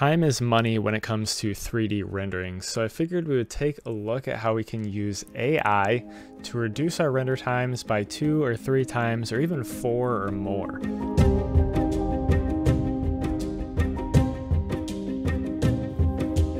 Time is money when it comes to 3D rendering, so I figured we would take a look at how we can use AI to reduce our render times by two or three times or even four or more.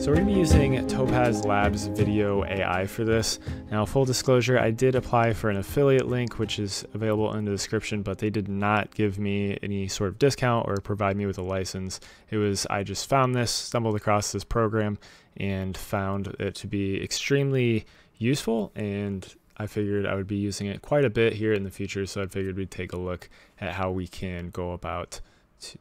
So we're going to be using Topaz Labs Video AI for this. Now, full disclosure, I did apply for an affiliate link, which is available in the description, but they did not give me any sort of discount or provide me with a license. It was, I just found this, stumbled across this program, and found it to be extremely useful, and I figured I would be using it quite a bit here in the future, so I figured we'd take a look at how we can go about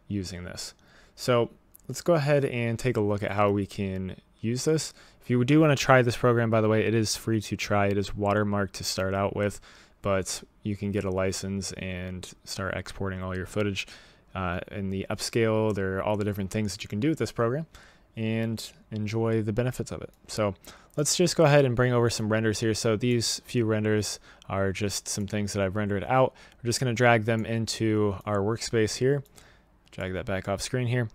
using this. So let's go ahead and take a look at how we can use this. If you do want to try this program, by the way, it is free to try. It is watermarked to start out with, but you can get a license and start exporting all your footage. Uh, in the upscale, there are all the different things that you can do with this program and enjoy the benefits of it. So let's just go ahead and bring over some renders here. So these few renders are just some things that I've rendered out. We're just going to drag them into our workspace here. Drag that back off screen here.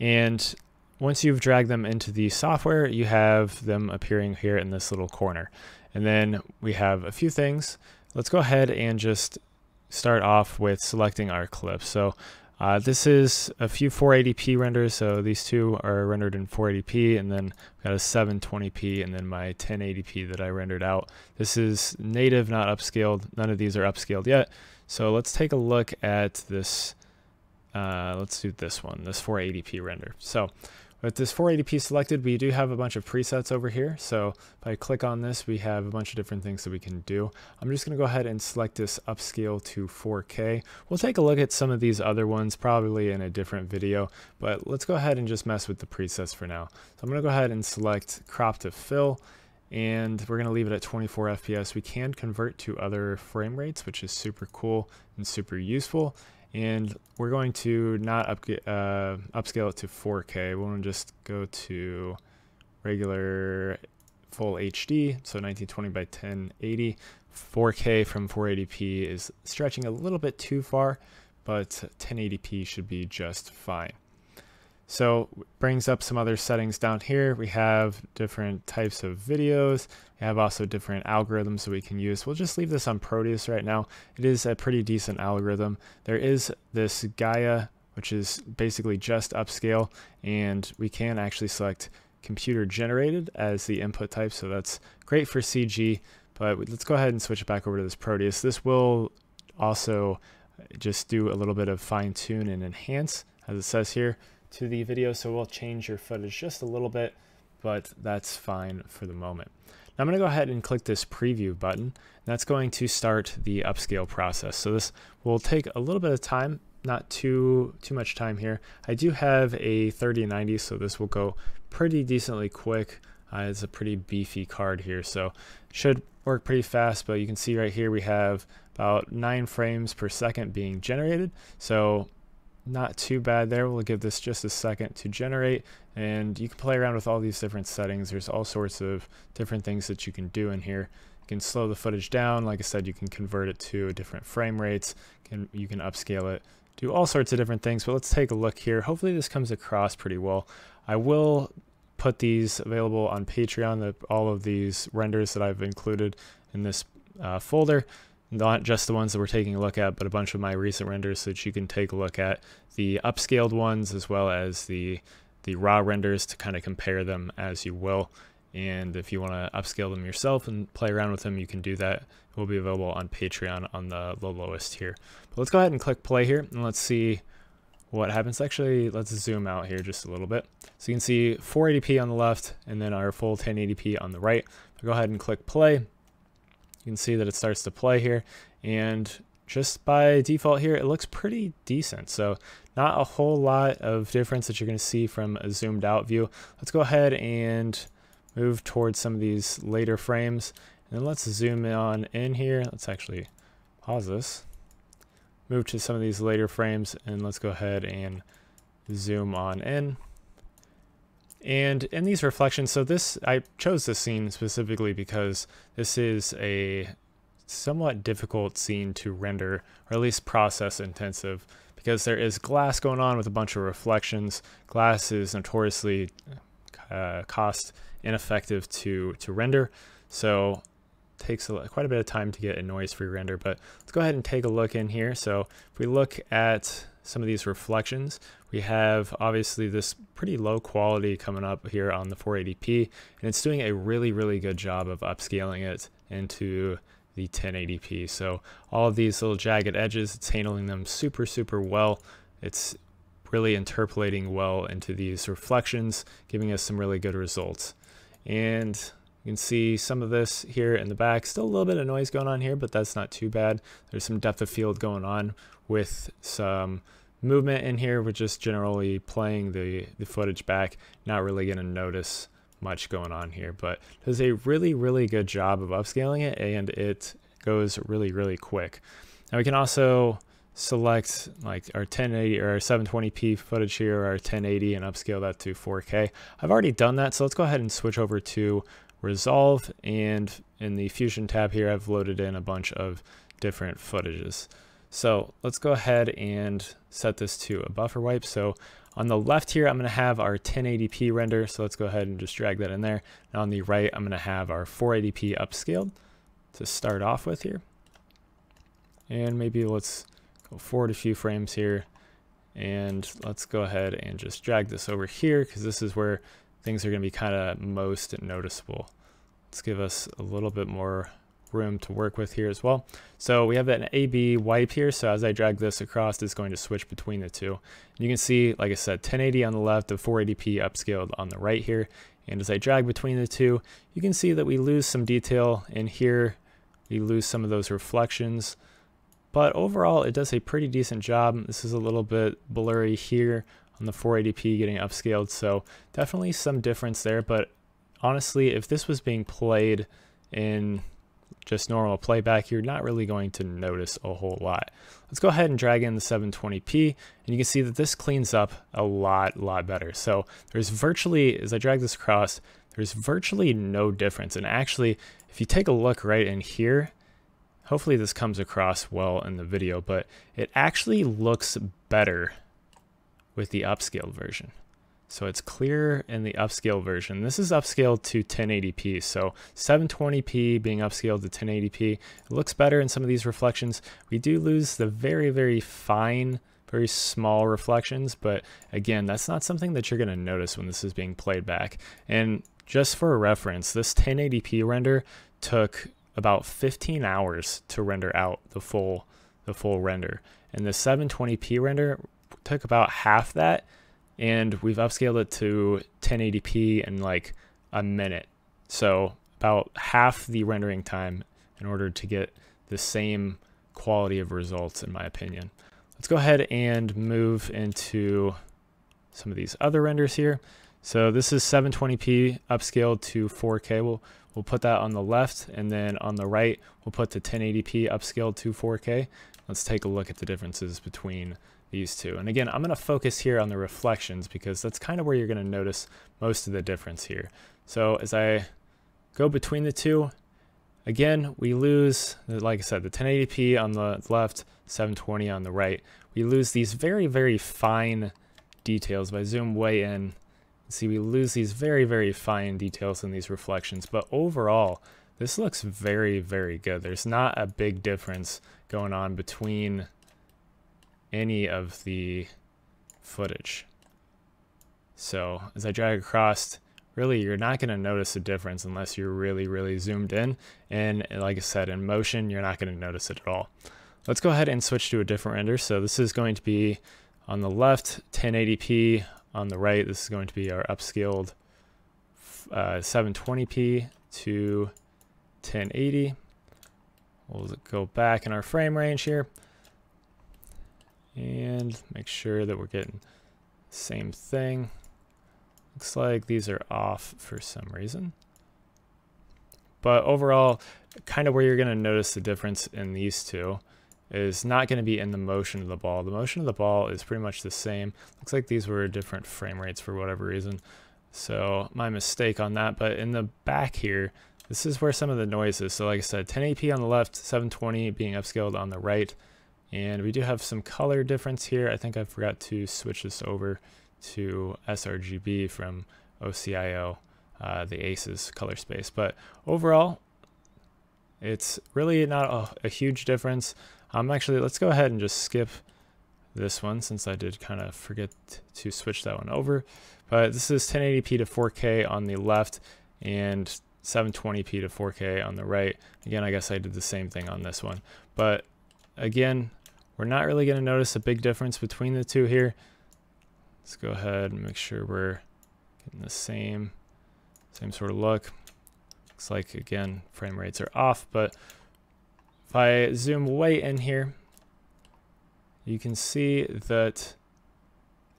And once you've dragged them into the software, you have them appearing here in this little corner. And then we have a few things. Let's go ahead and just start off with selecting our clip. So uh, this is a few 480p renders. So these two are rendered in 480p and then I've got a 720p and then my 1080p that I rendered out. This is native, not upscaled. None of these are upscaled yet. So let's take a look at this uh, let's do this one, this 480p render. So with this 480p selected, we do have a bunch of presets over here. So if I click on this, we have a bunch of different things that we can do. I'm just gonna go ahead and select this upscale to 4K. We'll take a look at some of these other ones probably in a different video, but let's go ahead and just mess with the presets for now. So I'm gonna go ahead and select crop to fill and we're going to leave it at 24 FPS. We can convert to other frame rates, which is super cool and super useful and we're going to not up, uh, upscale it to 4K. We want to just go to regular full HD, so 1920 by 1080. 4K from 480p is stretching a little bit too far, but 1080p should be just fine. So brings up some other settings down here. We have different types of videos. We have also different algorithms that we can use. We'll just leave this on Proteus right now. It is a pretty decent algorithm. There is this Gaia, which is basically just upscale, and we can actually select computer generated as the input type. So that's great for CG, but let's go ahead and switch it back over to this Proteus. This will also just do a little bit of fine tune and enhance, as it says here to the video, so we'll change your footage just a little bit, but that's fine for the moment. Now I'm going to go ahead and click this preview button. That's going to start the upscale process. So this will take a little bit of time, not too too much time here. I do have a 3090, so this will go pretty decently quick. Uh, it's a pretty beefy card here, so should work pretty fast, but you can see right here we have about 9 frames per second being generated. So not too bad there. We'll give this just a second to generate and you can play around with all these different settings. There's all sorts of different things that you can do in here. You can slow the footage down. Like I said, you can convert it to different frame rates. Can, you can upscale it, do all sorts of different things. But let's take a look here. Hopefully this comes across pretty well. I will put these available on Patreon, the, all of these renders that I've included in this uh, folder not just the ones that we're taking a look at, but a bunch of my recent renders so that you can take a look at the upscaled ones as well as the the raw renders to kind of compare them as you will. And if you want to upscale them yourself and play around with them, you can do that. It will be available on Patreon on the, the lowest here. But let's go ahead and click play here and let's see what happens. Actually, let's zoom out here just a little bit. So you can see 480p on the left and then our full 1080p on the right. I'll go ahead and click play you can see that it starts to play here and just by default here, it looks pretty decent. So not a whole lot of difference that you're going to see from a zoomed out view. Let's go ahead and move towards some of these later frames. And let's zoom on in here. Let's actually pause this. Move to some of these later frames and let's go ahead and zoom on in. And in these reflections, so this, I chose this scene specifically because this is a somewhat difficult scene to render, or at least process intensive, because there is glass going on with a bunch of reflections. Glass is notoriously uh, cost ineffective to, to render. So takes a, quite a bit of time to get a noise-free render, but let's go ahead and take a look in here. So if we look at some of these reflections, we have obviously this pretty low quality coming up here on the 480p, and it's doing a really, really good job of upscaling it into the 1080p. So all of these little jagged edges, it's handling them super, super well. It's really interpolating well into these reflections, giving us some really good results. And you can see some of this here in the back. Still a little bit of noise going on here, but that's not too bad. There's some depth of field going on with some movement in here. We're just generally playing the, the footage back, not really going to notice much going on here, but does a really, really good job of upscaling it and it goes really, really quick. Now we can also select like our 1080 or our 720p footage here, our 1080 and upscale that to 4K. I've already done that, so let's go ahead and switch over to resolve and in the fusion tab here I've loaded in a bunch of different footages. So let's go ahead and set this to a buffer wipe. So on the left here, I'm going to have our 1080p render. So let's go ahead and just drag that in there. And on the right, I'm going to have our 480p upscaled to start off with here. And maybe let's go forward a few frames here. And let's go ahead and just drag this over here because this is where things are going to be kind of most noticeable. Let's give us a little bit more room to work with here as well. So we have an AB wipe here. So as I drag this across, it's going to switch between the two. You can see, like I said, 1080 on the left, the 480p upscaled on the right here. And as I drag between the two, you can see that we lose some detail in here. We lose some of those reflections. But overall, it does a pretty decent job. This is a little bit blurry here on the 480p getting upscaled. So definitely some difference there. But honestly, if this was being played in just normal playback, you're not really going to notice a whole lot. Let's go ahead and drag in the 720p, and you can see that this cleans up a lot, lot better. So there's virtually, as I drag this across, there's virtually no difference. And actually, if you take a look right in here, hopefully this comes across well in the video, but it actually looks better with the upscaled version. So it's clear in the upscale version. This is upscaled to 1080p. So 720p being upscaled to 1080p. It looks better in some of these reflections. We do lose the very, very fine, very small reflections. But again, that's not something that you're going to notice when this is being played back. And just for a reference, this 1080p render took about 15 hours to render out the full the full render. And the 720p render took about half that and we've upscaled it to 1080p in like a minute. So about half the rendering time in order to get the same quality of results in my opinion. Let's go ahead and move into some of these other renders here. So this is 720p upscaled to 4K. We'll, we'll put that on the left and then on the right, we'll put the 1080p upscaled to 4K. Let's take a look at the differences between these two. And again, I'm going to focus here on the reflections because that's kind of where you're going to notice most of the difference here. So as I go between the two, again, we lose, like I said, the 1080p on the left, 720 on the right. We lose these very, very fine details. If I zoom way in, see we lose these very, very fine details in these reflections. But overall, this looks very, very good. There's not a big difference going on between any of the footage. So as I drag across, really you're not going to notice a difference unless you're really, really zoomed in. And like I said, in motion, you're not going to notice it at all. Let's go ahead and switch to a different render. So this is going to be on the left, 1080p. On the right, this is going to be our upscaled uh, 720p to 1080. We'll go back in our frame range here and make sure that we're getting same thing. Looks like these are off for some reason. But overall, kind of where you're going to notice the difference in these two is not going to be in the motion of the ball. The motion of the ball is pretty much the same. Looks like these were different frame rates for whatever reason. So my mistake on that. But in the back here, this is where some of the noise is. So like I said, 1080p on the left, 720 being upscaled on the right And we do have some color difference here. I think I forgot to switch this over to sRGB from OCIO, uh, the ACES color space. But overall, it's really not a, a huge difference. Um, actually, let's go ahead and just skip this one since I did kind of forget to switch that one over. But this is 1080p to 4K on the left and 720p to 4K on the right. Again, I guess I did the same thing on this one. But again, we're not really going to notice a big difference between the two here. Let's go ahead and make sure we're getting the same, same sort of look. Looks like, again, frame rates are off, but if I zoom way in here, you can see that,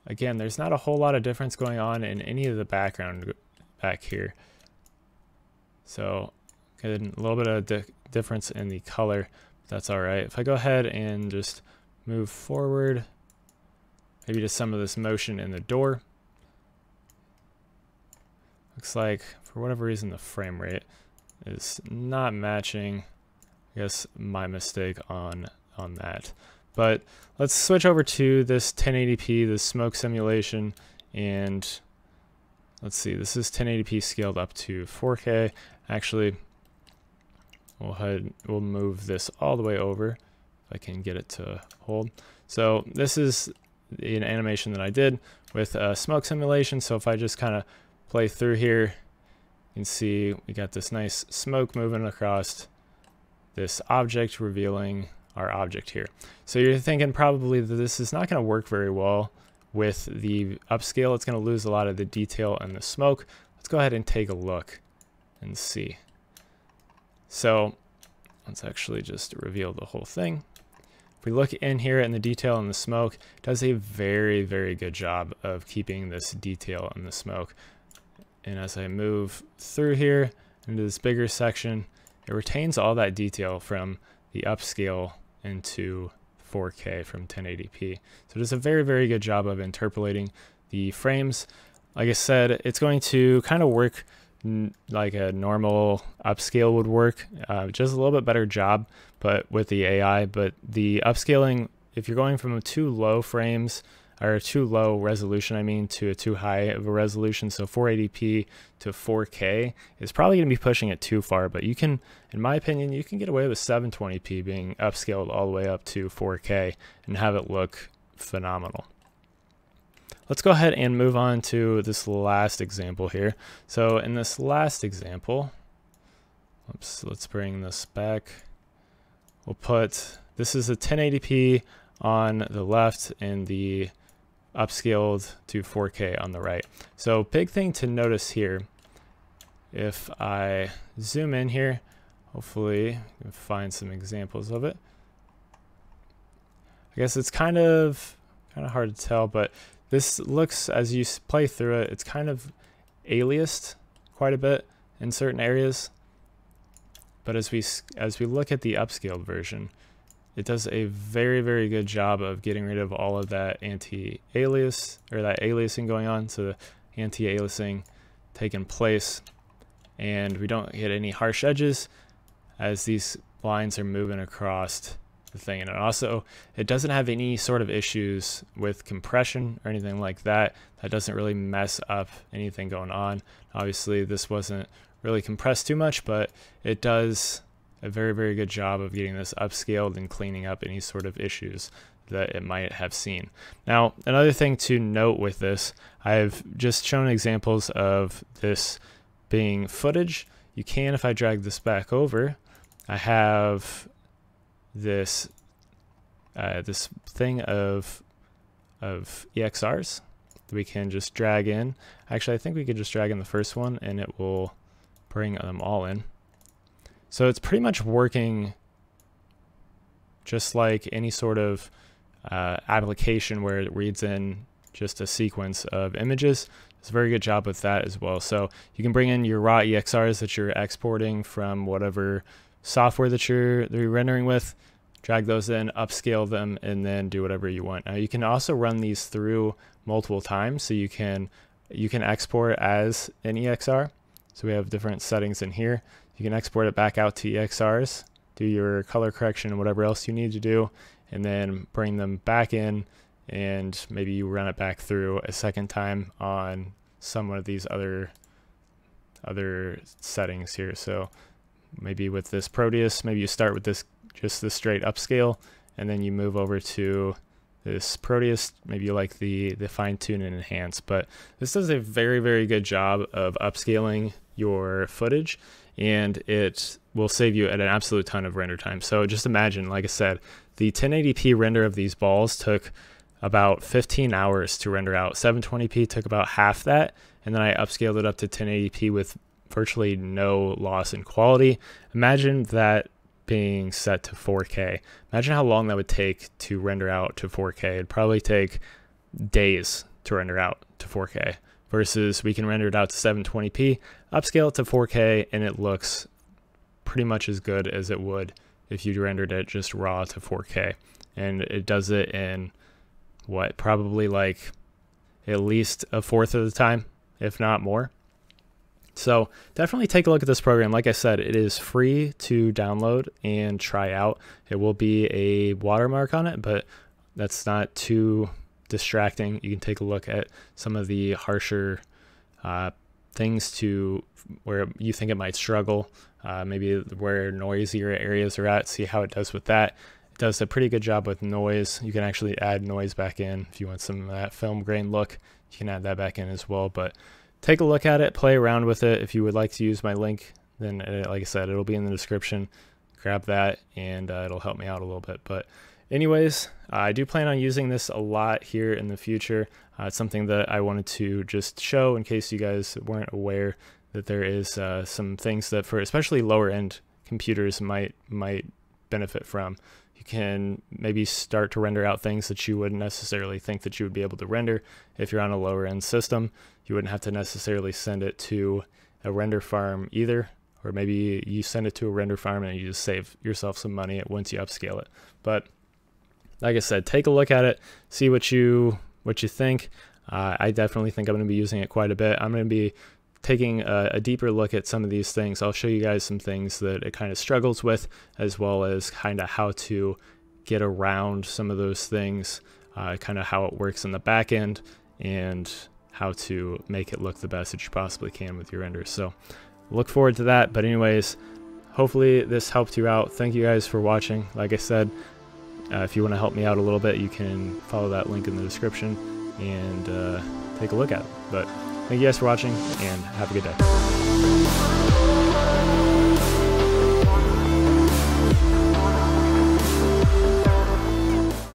again, there's not a whole lot of difference going on in any of the background back here. So a little bit of di difference in the color. That's all right. If I go ahead and just move forward, maybe just some of this motion in the door. Looks like, for whatever reason, the frame rate is not matching. I guess my mistake on on that. But let's switch over to this 1080p, the smoke simulation, and let's see, this is 1080p scaled up to 4K. Actually, we'll head, we'll move this all the way over if I can get it to hold. So this is an animation that I did with a smoke simulation. So if I just kind of play through here, you can see we got this nice smoke moving across this object revealing our object here. So you're thinking probably that this is not going to work very well with the upscale. It's going to lose a lot of the detail and the smoke. Let's go ahead and take a look and see. So let's actually just reveal the whole thing. If we look in here in the detail and the smoke, does a very, very good job of keeping this detail and the smoke. And as I move through here into this bigger section, it retains all that detail from the upscale into 4K from 1080p. So it does a very, very good job of interpolating the frames. Like I said, it's going to kind of work like a normal upscale would work, uh, just a little bit better job, but with the AI. But the upscaling, if you're going from too low frames or too low resolution, I mean, to a too high of a resolution. So 480p to 4K is probably going to be pushing it too far, but you can, in my opinion, you can get away with 720p being upscaled all the way up to 4K and have it look phenomenal. Let's go ahead and move on to this last example here. So in this last example, oops, let's bring this back. We'll put, this is a 1080p on the left and the upscaled to 4K on the right. So big thing to notice here, if I zoom in here, hopefully find some examples of it. I guess it's kind of kind of hard to tell, but this looks, as you play through it, it's kind of aliased quite a bit in certain areas. But as we as we look at the upscaled version, it does a very, very good job of getting rid of all of that anti-alias or that aliasing going on. So the anti-aliasing taking place and we don't get any harsh edges as these lines are moving across the thing. And also, it doesn't have any sort of issues with compression or anything like that. That doesn't really mess up anything going on. Obviously this wasn't really compressed too much, but it does a very, very good job of getting this upscaled and cleaning up any sort of issues that it might have seen. Now, another thing to note with this, I've just shown examples of this being footage. You can, if I drag this back over, I have this uh, this thing of of EXRs that we can just drag in. Actually, I think we could just drag in the first one and it will bring them all in. So it's pretty much working just like any sort of uh, application where it reads in just a sequence of images. It's a very good job with that as well. So you can bring in your raw EXRs that you're exporting from whatever software that you're, that you're rendering with, drag those in, upscale them, and then do whatever you want. Now you can also run these through multiple times. So you can you can export as an EXR. So we have different settings in here. You can export it back out to EXRs do your color correction and whatever else you need to do, and then bring them back in and maybe you run it back through a second time on some of these other other settings here. So maybe with this Proteus, maybe you start with this just the straight upscale and then you move over to this Proteus, maybe you like the, the fine tune and enhance, but this does a very, very good job of upscaling your footage and it will save you at an absolute ton of render time. So just imagine, like I said, the 1080p render of these balls took about 15 hours to render out. 720p took about half that, and then I upscaled it up to 1080p with virtually no loss in quality. Imagine that being set to 4K. Imagine how long that would take to render out to 4K. It'd probably take days to render out to 4K versus we can render it out to 720p, upscale it to 4K, and it looks pretty much as good as it would if you rendered it just raw to 4K. And it does it in what, probably like at least a fourth of the time, if not more. So definitely take a look at this program. Like I said, it is free to download and try out. It will be a watermark on it, but that's not too distracting. You can take a look at some of the harsher uh, things to where you think it might struggle, uh, maybe where noisier areas are at, see how it does with that. It does a pretty good job with noise. You can actually add noise back in if you want some of that film grain look. You can add that back in as well. But take a look at it, play around with it. If you would like to use my link, then uh, like I said, it'll be in the description. Grab that and uh, it'll help me out a little bit. But anyways, I do plan on using this a lot here in the future. Uh, it's something that I wanted to just show in case you guys weren't aware that there is uh, some things that for especially lower end computers might might benefit from. You can maybe start to render out things that you wouldn't necessarily think that you would be able to render if you're on a lower end system. You wouldn't have to necessarily send it to a render farm either, or maybe you send it to a render farm and you just save yourself some money once you upscale it. But like I said, take a look at it, see what you what you think. Uh, I definitely think I'm going to be using it quite a bit. I'm going to be taking a, a, deeper look at some of these things. I'll show you guys some things that it kind of struggles with, as well as kind of how to get around some of those things, uh, kind of how it works in the back end, and how to make it look the best that you possibly can with your renders. So look forward to that. But anyways, hopefully this helped you out. Thank you guys for watching. Like I said, uh, if you want to help me out a little bit, you can follow that link in the description and uh, take a look at it. But thank you guys for watching and have a good day.